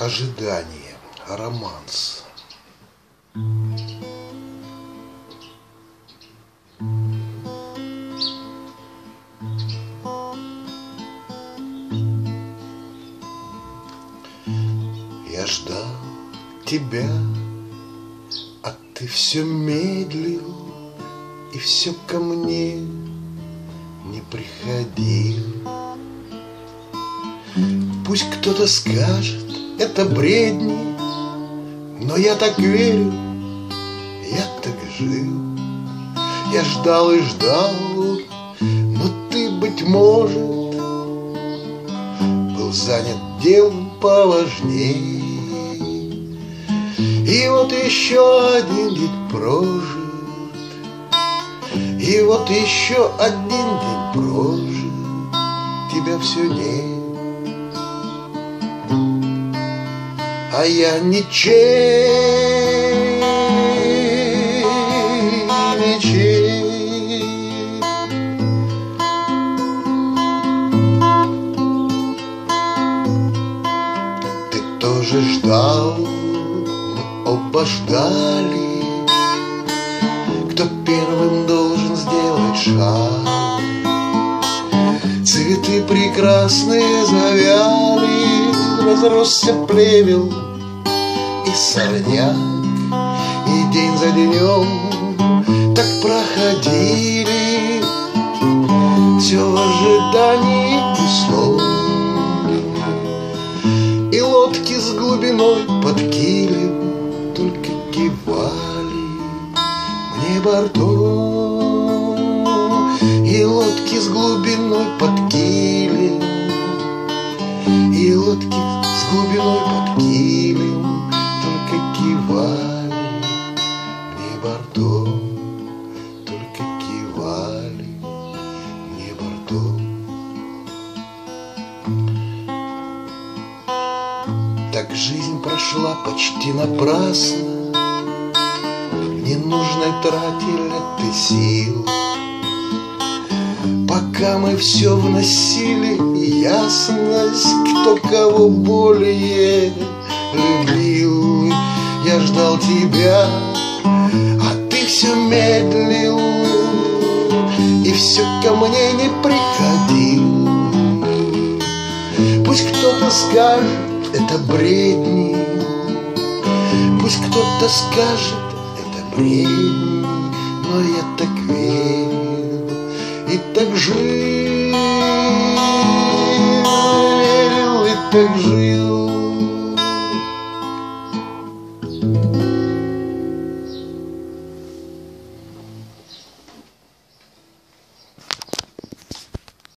Ожидание. Романс. Я ждал тебя, а ты все медлил И все ко мне не приходил Пусть кто-то скажет, это бредни Но я так верю, я так жил. Я ждал и ждал, но ты, быть может Был занят делом поважней. И вот еще один день прожит И вот еще один день прожит Тебя все нет а я ничей, ничей. Ты тоже ждал, мы оба ждали, кто первым должен сделать шаг. Цветы прекрасные завяли, разросся плевел и сорняк, и день за днем так проходили, все в ожидании снов. И лодки с глубиной под килем только кивали мне бортом. И лодки с глубиной под килем, и лодки с глубиной под килем Так жизнь прошла почти напрасно Ненужной тратили ты сил Пока мы все вносили ясность, кто кого более любил. Я ждал тебя, а ты все медлил, и все ко мне не приходил. Пусть кто-то скажет, это бредни, пусть кто-то скажет, это бредни, но я так верил и так жил, верил и так жил.